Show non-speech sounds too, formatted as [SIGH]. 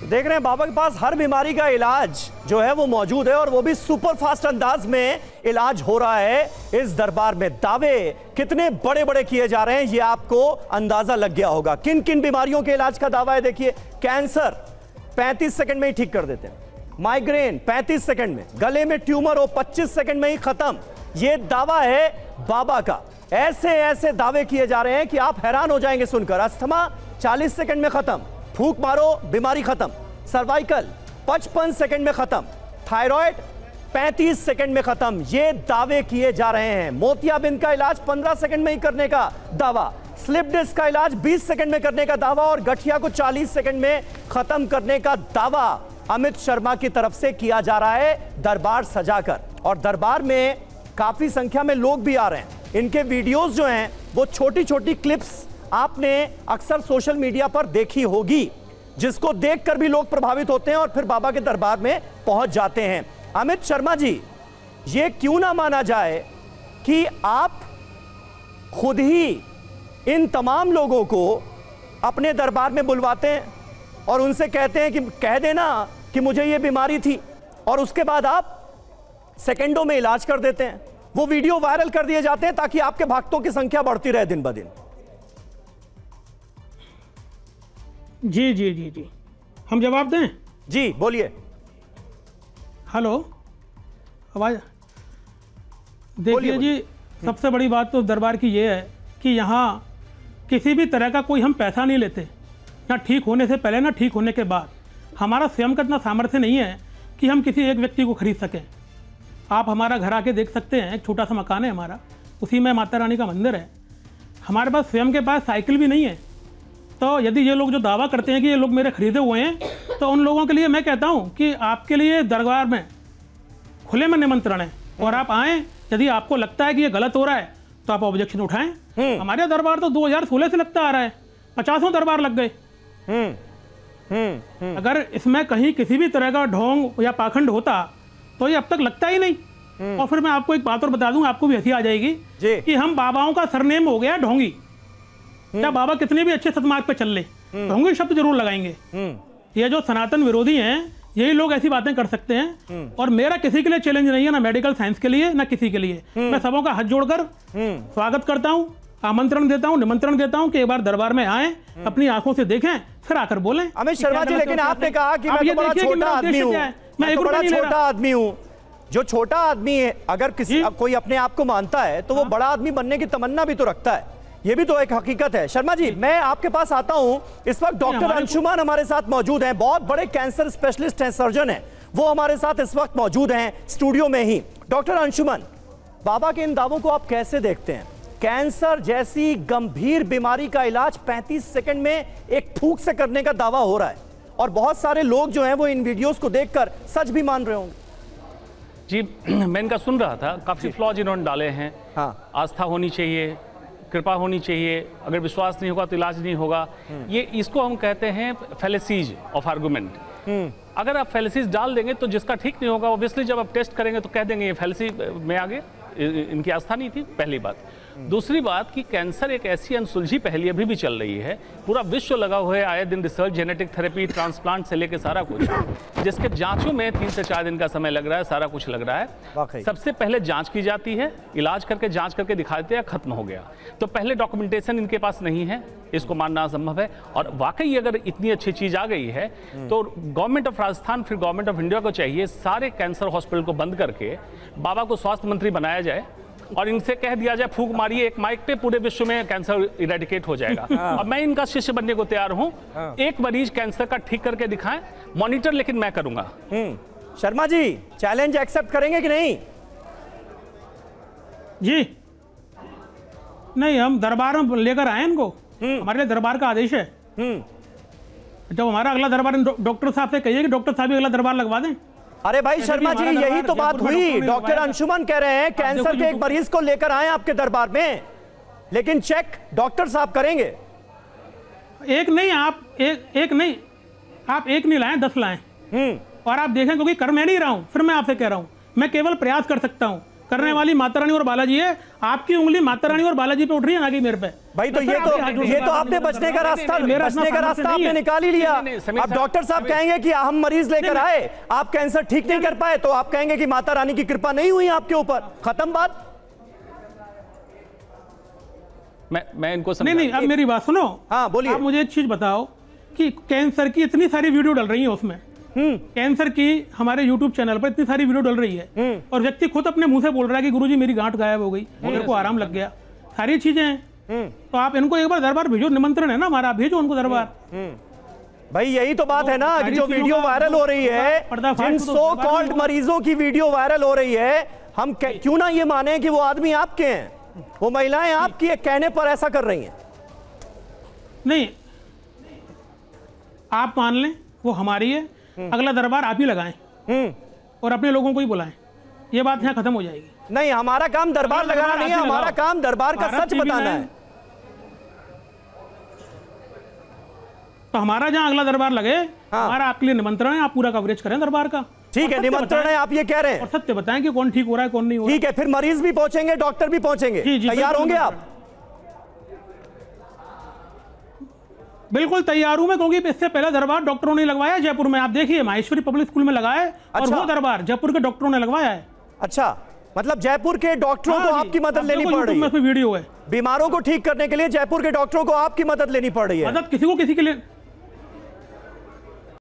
देख रहे हैं, बाबा के पास हर बीमारी का इलाज जो है वो मौजूद है और वो भी सुपर फास्ट अंदाज में इलाज हो रहा है इस दरबार में। दावे कितने बड़े बड़े किए जा रहे हैं, ये आपको अंदाज़ा लग गया होगा। किन किन बीमारियों के इलाज का दावा है? देखिए, कैंसर 35 सेकंड में ही ठीक कर देते हैं। माइग्रेन 35 सेकंड में। गले में ट्यूमर हो 25 सेकंड में ही खत्म। ये दावा है बाबा का। ऐसे ऐसे दावे किए जा रहे हैं कि आप हैरान हो जाएँगे सुनकर। अस्थमा 40 सेकंड में खत्म। फूक मारो, बीमारी खत्म। सर्वाइकल 55 सेकंड में खत्म। थायराइड 35 सेकंड में खत्म। ये दावे किए जा रहे हैं। मोतियाबिंद का इलाज 15 सेकंड में ही करने का दावा। स्लिप डिस्क का इलाज 20 सेकंड में करने का दावा और गठिया को 40 सेकंड में खत्म करने का दावा अमित शर्मा की तरफ़ से किया जा रहा है दरबार सजाकर। और दरबार में काफ़ी संख्या में लोग भी आ रहे हैं। इनके वीडियोस जो हैं, वो छोटी छोटी क्लिप्स आपने अक्सर सोशल मीडिया पर देखी होगी, जिसको देखकर भी लोग प्रभावित होते हैं और फिर बाबा के दरबार में पहुँच जाते हैं। अमित शर्मा जी, ये क्यों ना माना जाए कि आप खुद ही इन तमाम लोगों को अपने दरबार में बुलवाते हैं और उनसे कहते हैं कि कह देना कि मुझे ये बीमारी थी और उसके बाद आप सेकेंडों में इलाज कर देते हैं। वो वीडियो वायरल कर दिए जाते हैं ताकि आपके भक्तों की संख्या बढ़ती रहे दिन ब दिन। जी जी जी जी। हम जवाब दें? जी बोलिए। हेलो? आवाज़ देखिए जी सबसे बड़ी बात तो दरबार की ये है कि यहाँ किसी भी तरह का कोई हम पैसा नहीं लेते। ना ठीक होने से पहले ना ठीक होने के बाद। हमारा स्वयं का इतना सामर्थ्य नहीं है कि हम किसी एक व्यक्ति को खरीद सकें। आप हमारा घर आके देख सकते हैं एक छोटा सा मकान है हमारा। उसी में माता रानी का मंदिर है। हमारे पास स्वयं के पास साइकिल भी नहीं है। तो यदि ये लोग जो दावा करते हैं कि ये लोग मेरे खरीदे हुए हैं तो उन लोगों के लिए मैं कहता हूँ कि आपके लिए दरबार में खुले में निमंत्रण है। और आप आए यदि आपको लगता है कि ये गलत हो रहा है तो आप ऑब्जेक्शन उठाएँ। हमारे दरबार तो 2016 से लगता आ रहा है पचासों दरबार लग गए। हम्म हम्म अगर इसमें कहीं किसी भी तरह का ढोंग या पाखंड होता तो ये अब तक लगता ही नहीं। और फिर मैं आपको एक बात और बता दूँ आपको भी हँसी आ जाएगी कि हम बाबाओं का सरनेम हो गया ढोंगी। क्या बाबा कितने भी अच्छे सतमार्ग पे चल ले ढोंगी शब्द ज़रूर लगाएँगे। हम्म ये जो सनातन विरोधी हैं यही लोग ऐसी बातें कर सकते हैं। और मेरा किसी के लिए चैलेंज नहीं है ना मेडिकल साइंस के लिए ना किसी के लिए। मैं सबों का हाथ जोड़कर स्वागत करता हूँ आमंत्रण देता हूँ निमंत्रण देता हूँ कि एक बार दरबार में आए अपनी आँखों से देखें फिर आकर बोलें। अमित शर्मा जी लेकिन आपने कहा कि मैं तो बड़ा छोटा आदमी हूँ। मैं मैं एक तो बड़ा छोटा आदमी हूँ। जो छोटा आदमी है अगर किसी कोई अपने आप को मानता है तो वो बड़ा आदमी बनने की तमन्ना भी तो रखता है। ये भी तो एक हकीकत है। शर्मा जी मैं आपके पास आता हूँ। इस वक्त डॉक्टर अंशुमान हमारे साथ मौजूद हैं। बहुत बड़े कैंसर स्पेशलिस्ट हैं सर्जन हैं। वो हमारे साथ इस वक्त मौजूद हैं स्टूडियो में ही। डॉक्टर अंशुमन बाबा के इन दावों को आप कैसे देखते हैं? कैंसर जैसी गंभीर बीमारी का इलाज 35 सेकंड में एक फूक से करने का दावा हो रहा है। और बहुत सारे लोग जो हैं वो इन वीडियोस को देखकर सच भी मान रहे होंगे। जी [CLEARS THROAT] मैं इनका सुन रहा था। काफ़ी फ्लॉज इन्होंने डाले हैं। हाँ। आस्था होनी चाहिए। कृपा होनी चाहिए। अगर विश्वास नहीं होगा तो इलाज नहीं होगा। ये इसको हम कहते हैं फेलेसीज ऑफ़ आर्गूमेंट अगर आप फेलेसीज डाल देंगे तो जिसका ठीक नहीं होगा ऑब्वियसली जब आप टेस्ट करेंगे तो कह देंगे ये फेलेसी में आगे इनकी आस्था नहीं थी पहली बात। दूसरी बात कि कैंसर एक ऐसी अनसुलझी पहली अभी भी चल रही है। पूरा विश्व लगा हुआ है आए दिन रिसर्च जेनेटिक थेरेपी ट्रांसप्लांट से लेके सारा कुछ। जिसके जांचों में तीन से चार दिन का समय लग रहा है सारा कुछ लग रहा है। सबसे पहले जाँच की जाती है इलाज करके जाँच करके दिखाते हैं खत्म हो गया। तो पहले डॉक्यूमेंटेशन इनके पास नहीं है इसको मानना असंभव है। और वाकई अगर इतनी अच्छी चीज़ आ गई है तो गवर्नमेंट ऑफ़ राजस्थान फिर गवर्नमेंट ऑफ़ इंडिया को चाहिए सारे कैंसर हॉस्पिटल को बंद करके बाबा को स्वास्थ्य मंत्री बनाया जाए। और इनसे कह दिया जाए फूक मारिए एक माइक पे पूरे विश्व में कैंसर इरेडिकेट हो जाएगा। [LAUGHS] और मैं इनका शिष्य बनने को तैयार हूँ। एक मरीज़ कैंसर का ठीक करके दिखाएँ मॉनिटर लेकिन मैं करूँगा। हम्म। शर्मा जी चैलेंज एक्सेप्ट करेंगे कि नहीं? जी। नहीं हम दरबार में लेकर आए इनको। हमारे लिए दरबार का आदेश है। हम्म। जब हमारा अगला दरबार डॉक्टर साहब से कहिए कि डॉक्टर साहब ही अगला दरबार लगवा दें। अरे भाई शर्मा जी यही तो बात हुई। डॉक्टर। अंशुमन कह रहे हैं कैंसर के एक मरीज़ को लेकर आए आपके दरबार में। लेकिन चेक डॉक्टर साहब करेंगे। एक नहीं आप एक एक नहीं आप एक नहीं लाएँ दस लाएँ। हम्म। और आप देखें क्योंकि कर मैं नहीं रहा हूँ फिर मैं आपसे कह रहा हूँ। मैं केवल प्रयास कर सकता हूँ। करने वाली माता रानी और बालाजी है। आपकी उंगली माता रानी और बालाजी पे उठ रही है ना कि मेरे पे। भाई तो ये तो आपके हाथ जोड़ ये तो आपने बचने का रास्ता बचने का रास्ता आपने निकाल ही लिया। अब डॉक्टर साहब कहेंगे कि हम मरीज़ लेकर आए आप कैंसर ठीक नहीं कर पाए तो आप कहेंगे कि माता रानी की कृपा नहीं हुई आपके ऊपर। खत्म बात। मैं मैं इनको नहीं नहीं अब मेरी बात सुनो। हाँ, बोलिए। आप मुझे एक चीज़ बताओ कि कैंसर की इतनी सारी वीडियो डल रही है उसमें। कैंसर की हमारे YouTube चैनल पर इतनी सारी वीडियो डल रही है। हम्म। और व्यक्ति खुद अपने मुँह से बोल रहा है कि गुरुजी मेरी गांठ गायब हो गई मेरे को आराम लग गया। सारी चीज़ें हैं। हम्म। तो आप इनको एक बार दरबार भेजो निमंत्रण है ना हमारा भेजो उनको दरबार। भाई यही तो बात है ना कि जो वीडियो वायरल हो रही है जिन तो सो कॉल्ड मरीजों की वीडियो वायरल हो रही है हम क्यों ना ये माने कि वो आदमी आपके हैं? वो महिलाएँ आपकी कहने पर ऐसा कर रही हैं। नहीं आप मान लें वो हमारी है अगला दरबार आप ही लगाएँ हम्म। और अपने लोगों को ही बुलाएँ। ये बात यहाँ खत्म हो जाएगी। नहीं हमारा काम दरबार लगाना नहीं है हमारा काम दरबार का सच बताना है। तो हमारा जहाँ अगला दरबार लगे हाँ। हमारा आपके लिए निमंत्रण है आप पूरा कवरेज करें दरबार का। ठीक है निमंत्रण है आप ये कह रहे और हैं सत्य बताएँ कि कौन ठीक हो रहा है कौन नहीं हो रहा। ठीक है फिर मरीज़ भी पहुँचेंगे डॉक्टर भी पहुँचेंगे। तैयार होंगे आप? बिल्कुल तैयार हूँ मैं क्योंकि इससे पहले दरबार डॉक्टरों ने लगवाया जयपुर में। आप देखिए माहेश्वरी पब्लिक स्कूल में लगाया है और अच्छा। वो दरबार जयपुर के डॉक्टरों ने लगवाया है। अच्छा मतलब जयपुर के डॉक्टरों को हाँ आपकी मदद लेनी पड़ रही है। वीडियो है। बीमारों को ठीक करने के लिए जयपुर के डॉक्टरों को आपकी मदद लेनी पड़ रही है। मदद किसी को किसी के लिए